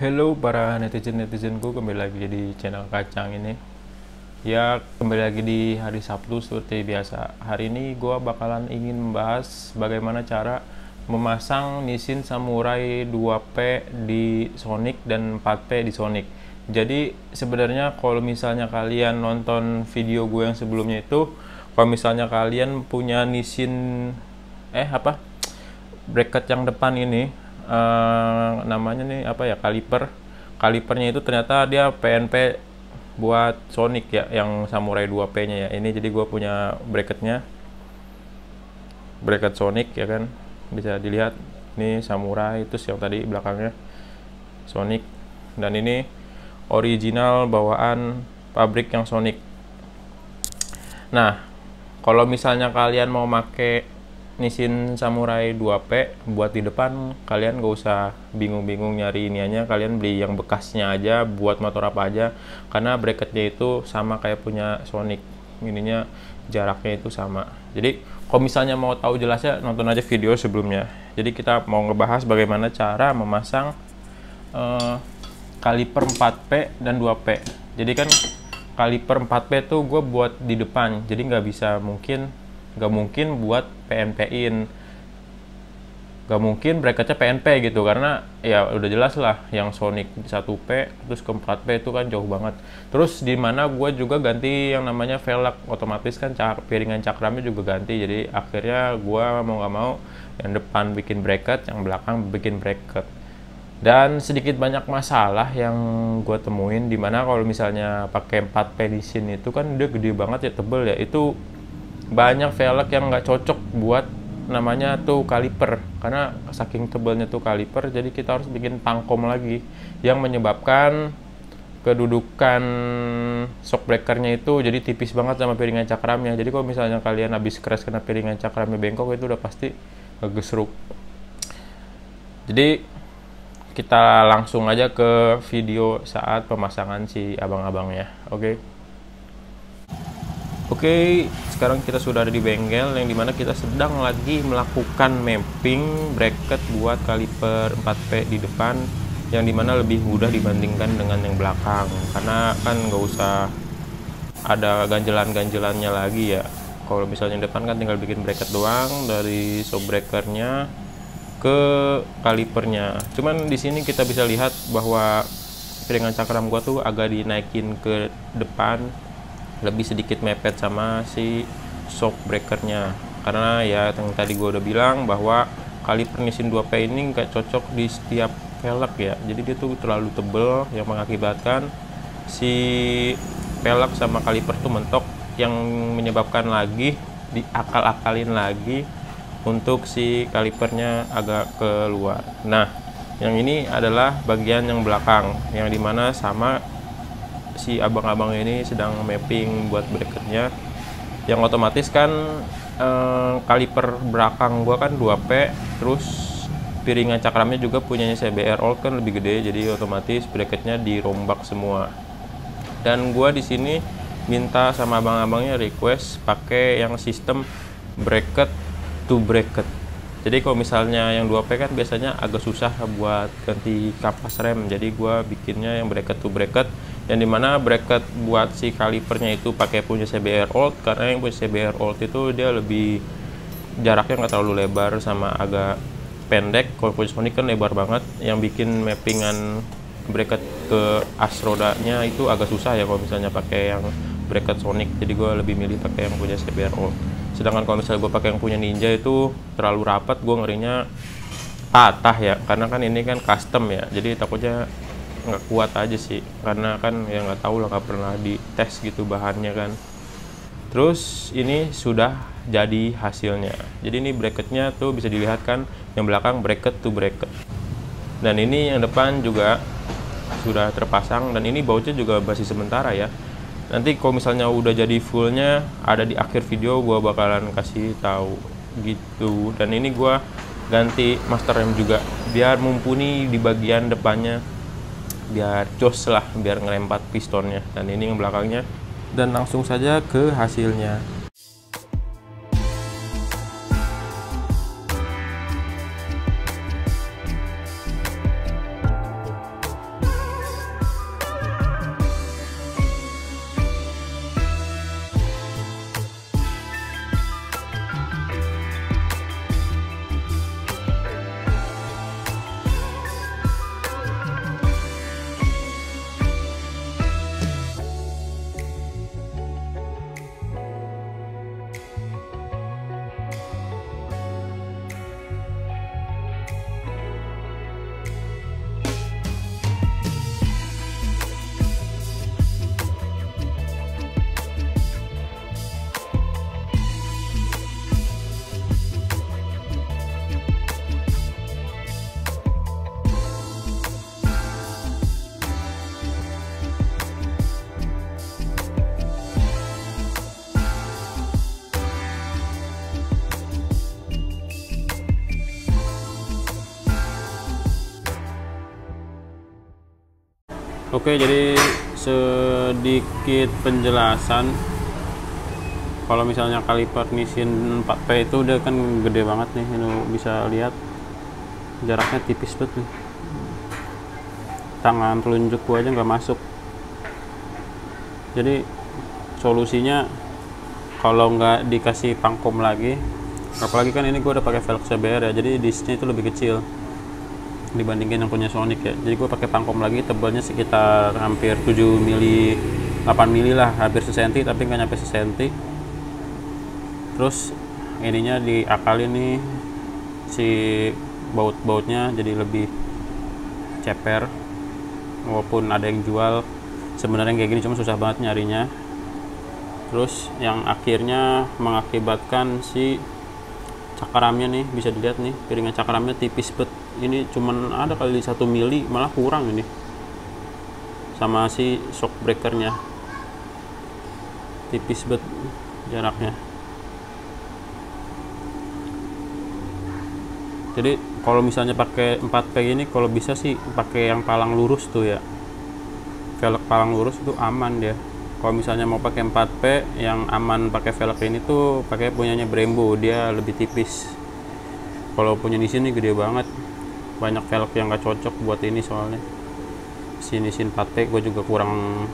Hello para netizen-netizenku kembali lagi di channel Kacang ini. Ya kembali lagi di hari Sabtu seperti biasa. Hari ini gue bakalan ingin membahas bagaimana cara memasang Nissin Samurai 2P di Sonic dan 4P di Sonic. Jadi sebenarnya kalau misalnya kalian nonton video gue yang sebelumnya itu Kalau misalnya kalian punya Nissin eh apa? Bracket yang depan ini uh, namanya nih apa ya kaliper. Kalipernya itu ternyata dia PNP buat Sonic ya yang Samurai 2P nya ya. Ini jadi gue punya bracketnya. Bracket Sonic ya kan? Bisa dilihat ini Samurai itu yang tadi belakangnya Sonic. Dan ini original bawaan pabrik yang Sonic. Nah kalau misalnya kalian mau make Nissin Samurai 2P buat di depan. Kalian gak usah bingung-bingung nyari iniannya. Kalian beli yang bekasnya aja buat motor apa aja. Karena bracketnya itu sama kayak punya Sonic. Ininya jaraknya itu sama. Jadi kalau misalnya mau tahu jelasnya nonton aja video sebelumnya. Jadi kita mau ngebahas bagaimana cara memasang uh, kaliper 4P dan 2P jadi kan kaliper 4P tuh gue buat di depan. Jadi nggak bisa mungkin nggak mungkin buat PNP-in gak mungkin bracketnya PNP gitu karena ya udah jelas lah yang Sonic 1P terus ke 4P itu kan jauh banget. Terus di mana gue juga ganti yang namanya velg otomatis kan cak piringan cakramnya juga ganti. Jadi akhirnya gue mau nggak mau yang depan bikin bracket yang belakang bikin bracket. Dan sedikit banyak masalah yang gue temuin di mana kalau misalnya pakai 4 penisin itu kan dia gede banget ya tebel ya. Itu banyak velg yang nggak cocok buat namanya tuh kaliper. Karena saking tebalnya tuh kaliper jadi kita harus bikin pangkom lagi yang menyebabkan kedudukan shock breakernya itu jadi tipis banget sama piringan cakramnya. Jadi kalau misalnya kalian habis crash kena piringan cakramnya bengkok itu udah pasti ngegesruk jadi kita langsung aja ke video saat pemasangan si abang-abangnya oke? okay? Oke, sekarang kita sudah ada di bengkel yang di mana kita sedang lagi melakukan mapping bracket buat kaliper 4P di depan yang di mana lebih mudah dibandingkan dengan yang belakang. Karena kan nggak usah ada ganjelan-ganjelannya lagi ya. Kalau misalnya depan kan tinggal bikin bracket doang dari shock breakernya ke kalipernya. Cuman di sini kita bisa lihat bahwa piringan cakram gua tuh agak dinaikin ke depan lebih sedikit mepet sama si shock breakernya. Karena ya yang tadi gue udah bilang bahwa kali pernisin 2P ini nggak cocok di setiap velg ya. Jadi dia tuh terlalu tebel yang mengakibatkan si velg sama kaliper tuh mentok yang menyebabkan lagi diakal-akalin lagi untuk si kalipernya agak keluar. Nah yang ini adalah bagian yang belakang yang di mana sama si abang-abang ini sedang mapping buat bracketnya yang otomatis kan eh, kaliper belakang gua kan 2P terus piringan cakramnya juga punyanya CBR old kan lebih gede jadi otomatis bracketnya dirombak semua. Dan gua di sini minta sama abang-abangnya request pakai yang sistem bracket to bracket. Jadi kalau misalnya yang 2P kan biasanya agak susah buat ganti kapas rem jadi gua bikinnya yang bracket to bracket yang di mana bracket buat si kalipernya itu pakai punya CBR old karena yang punya CBR old itu dia lebih jaraknya nggak terlalu lebar sama agak pendek. Kalau punya Sonic kan lebar banget. Yang bikin mappingan bracket ke as rodanya itu agak susah ya kalau misalnya pakai yang bracket Sonic. Jadi gue lebih milih pakai yang punya CBR old. Sedangkan kalau misalnya gue pakai yang punya Ninja itu terlalu rapat gue ngerinya patah ya. Karena kan ini kan custom ya. Jadi takutnya nggak kuat aja sih. Karena kan ya nggak tahu lah nggak pernah dites gitu bahannya kan. Terus ini sudah jadi hasilnya. Jadi ini bracketnya tuh bisa dilihat kan yang belakang bracket to bracket. Dan ini yang depan juga sudah terpasang dan ini bautnya juga masih sementara ya. Nanti kalau misalnya udah jadi fullnya ada di akhir video gua bakalan kasih tahu gitu. Dan ini gua ganti master rem juga biar mumpuni di bagian depannya biar jos lah biar ngelempar pistonnya. Dan ini yang belakangnya. Dan langsung saja ke hasilnya Oke, jadi sedikit penjelasan. Kalau misalnya kaliper Nissin 4P itu udah kan gede banget nih, ini bisa lihat jaraknya tipis banget nih. Tangan telunjukku aja nggak masuk. Jadi solusinya kalau nggak dikasih pangkom lagi, apalagi kan ini gue udah pakai velg CBR ya, jadi disnya itu lebih kecil dibandingin yang punya Sonic ya. Jadi gue pakai pangkom lagi tebalnya sekitar hampir 7 mili 8 mili lah hampir sesenti tapi nggak nyampe sesenti. Terus ininya diakalin nih si baut-bautnya jadi lebih ceper walaupun ada yang jual. Sebenarnya kayak gini cuma susah banget nyarinya. Terus yang akhirnya mengakibatkan si cakramnya nih bisa dilihat nih piringan cakramnya tipis bet. Ini cuman ada kali satu mili malah kurang ini. Sama si shock breakernya. Tipis bet jaraknya. Jadi kalau misalnya pakai 4P ini kalau bisa sih pakai yang palang lurus tuh ya. Velg palang lurus itu aman dia kalau misalnya mau pakai 4P yang aman pakai velg ini tuh pakai punyanya Brembo. Dia lebih tipis. Kalau punya di sini gede banget. Banyak velg yang gak cocok buat ini soalnya. Sini sin 4P gue juga kurang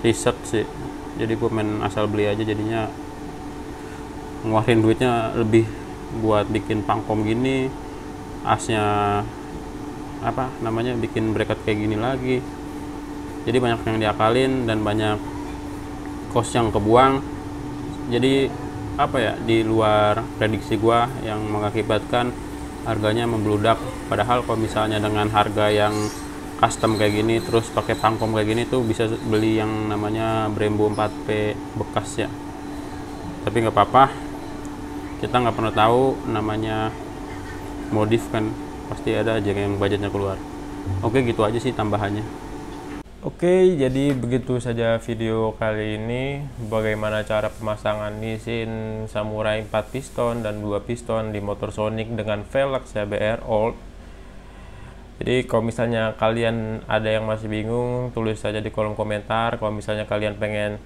riset sih. Jadi gue main asal beli aja jadinya ngeluarin duitnya lebih buat bikin pangkom gini asnya apa namanya bikin bracket kayak gini lagi jadi banyak yang diakalin dan banyak kos yang kebuang. Jadi apa ya di luar prediksi gua yang mengakibatkan harganya membludak. Padahal kalau misalnya dengan harga yang custom kayak gini terus pakai pangkom kayak gini tuh bisa beli yang namanya Brembo 4P bekas ya. Tapi nggak apa-apa. Kita nggak pernah tahu namanya modif kan. Pasti ada aja yang budgetnya keluar. Oke gitu aja sih tambahannya Oke, jadi begitu saja video kali ini. Bagaimana cara pemasangan Nissin Samurai 4 piston dan 2 piston di motor Sonic dengan velg CBR Old. Jadi kalau misalnya kalian ada yang masih bingung, tulis saja di kolom komentar. Kalau misalnya kalian pengen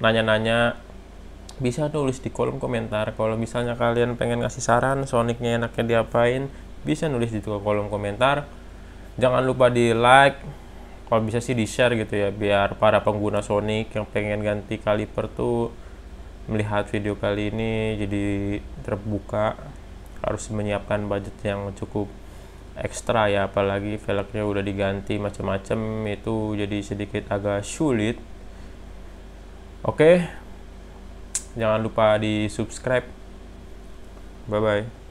nanya-nanya, bisa tulis di kolom komentar. Kalau misalnya kalian pengen ngasih saran Sonicnya enaknya diapain, bisa nulis di kolom komentar. Jangan lupa di like, kalau bisa sih di share gitu ya biar para pengguna Sonic yang pengen ganti kaliper tuh melihat video kali ini jadi terbuka harus menyiapkan budget yang cukup ekstra ya apalagi velgnya udah diganti macam-macam itu jadi sedikit agak sulit. Oke jangan lupa di subscribe bye bye